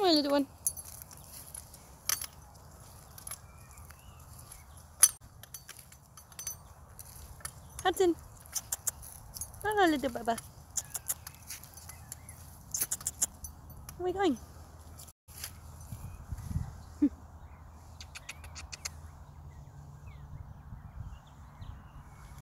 Come on, little one. Hudson. Hello, little baba. Where are we going?